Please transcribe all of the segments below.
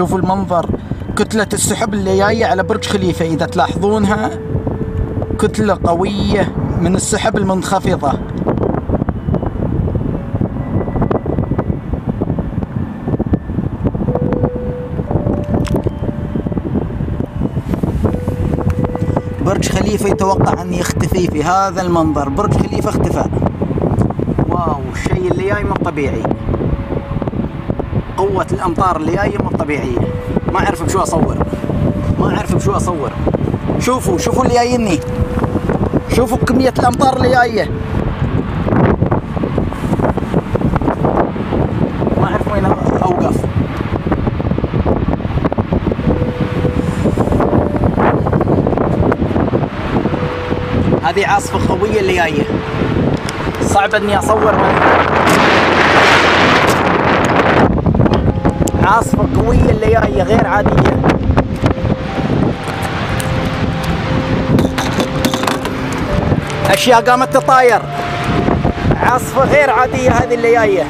شوفوا المنظر. كتلة السحب اللي جاية على برج خليفة إذا تلاحظونها. كتلة قوية من السحب المنخفضة. برج خليفة يتوقع أن يختفي في هذا المنظر. برج خليفة اختفى. واو الشيء اللي جاي مو طبيعي. قوة الأمطار اللي جاية مو طبيعية. ما أعرف بشو أصور. ما أعرف بشو أصور. شوفوا شوفوا اللي جايني شوفوا كمية الأمطار اللي جاية. ما أعرف وين أوقف. هذه عاصفة قوية اللي جاية. صعب إني أصور عاصفة قوية اللي جاية غير عادية. أشياء قامت تطاير. عاصفة غير عادية هذه اللي جاية.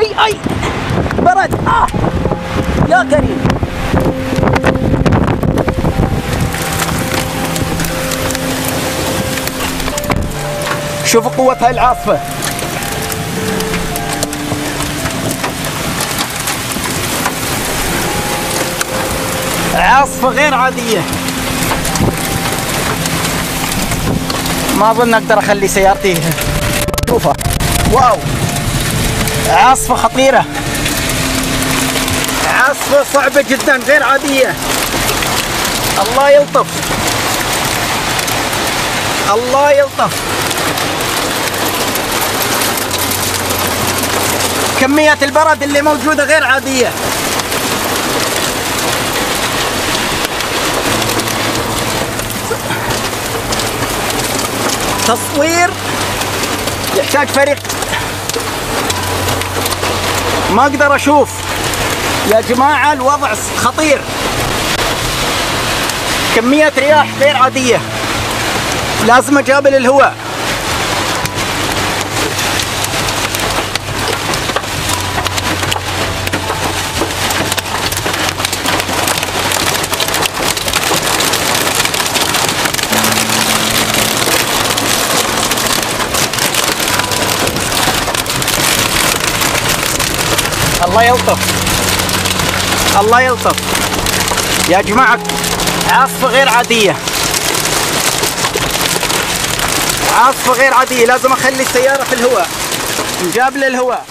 أي أي. برد. آه. يا كريم. شوفوا قوة هاي العاصفة. عاصفة غير عادية. ما أظن أقدر أخلي سيارتي شوفها. واو. عاصفة خطيرة. عاصفة صعبة جدا غير عادية. الله يلطف. الله يلطف. كمية البرد اللي موجودة غير عادية. تصوير. يحتاج فريق. ما أقدر أشوف. يا جماعة الوضع خطير. كمية رياح غير عادية. لازم أجابل الهواء. الله يلطف. الله يلطف. يا جماعة عاصفة غير عادية. عاصفة غير عادية. لازم أخلي السيارة في الهواء. نجاب للهواء.